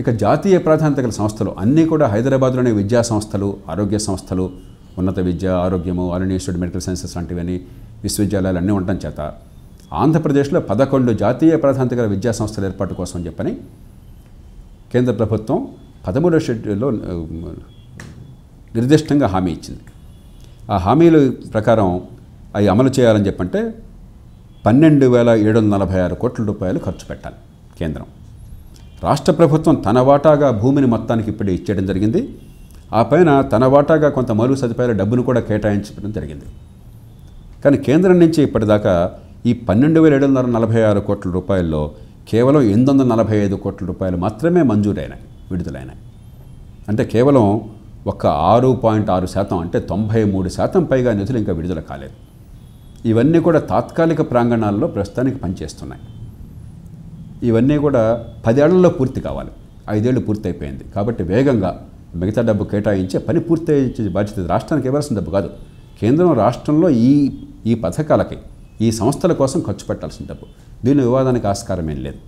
ఇక జాతీయ ప్రాధాన్యత గల సంస్థలు అన్నీ కూడా హైదరాబాద్లోని విద్యా సంస్థలు ఆరోగ్య సంస్థలు ఉన్నత విద్య ఆరోగ్యము all India institute medical sciences లాంటివన్నీ విశ్వవిద్యాలయాలు అన్నీ ఉండటం చేత ఆంధ్రప్రదేశ్లో పదకొండు జాతీయ ప్రాధాన్యత గల విద్యా సంస్థల ఏర్పాటు కోసం చెప్పని కేంద్ర ప్రభుత్వం పదమూడవ షెడ్యూల్లో నిర్దిష్టంగా హామీ ఇచ్చింది. ఆ హామీల ప్రకారం అవి అమలు చేయాలని చెప్పంటే పన్నెండు వేల ఏడు వందల నలభై ఆరు కోట్ల రూపాయలు ఖర్చు పెట్టాలి కేంద్రం. రాష్ట్ర ప్రభుత్వం తన వాటాగా భూమిని మొత్తానికి ఇప్పుడే ఇచ్చేయడం జరిగింది. ఆ పైన తన వాటాగా కొంత మరుగు సదుపాయాల డబ్బును కూడా కేటాయించడం జరిగింది. కానీ కేంద్రం నుంచి ఇప్పటిదాకా ఈ పన్నెండు వేల ఏడు వందల నలభై ఆరు కోట్ల రూపాయల్లో కేవలం ఎనిమిది వందల నలభై ఐదు కోట్ల రూపాయలు మాత్రమే మంజూరైనాయి విడుదలైనాయి. అంటే కేవలం ఒక ఆరు పాయింట్ ఆరు శాతం అంటే తొంభై మూడు శాతం పైగా నిధులు ఇంకా విడుదల కాలేదు. ఇవన్నీ కూడా తాత్కాలిక ప్రాంగణాల్లో ప్రస్తుతానికి పనిచేస్తున్నాయి. ఇవన్నీ కూడా పదేళ్ళలో పూర్తి కావాలి. ఐదేళ్ళు పూర్తి అయిపోయింది కాబట్టి వేగంగా మిగతా డబ్బు కేటాయించే పని పూర్తి బాధ్యత రాష్ట్రానికి ఇవ్వాల్సిన డబ్బు కాదు. కేంద్రం రాష్ట్రంలో ఈ ఈ పథకాలకి ఈ సంస్థల కోసం ఖర్చు పెట్టాల్సిన డబ్బు. దీని వివాదానికి ఆస్కారం ఏం లేదు.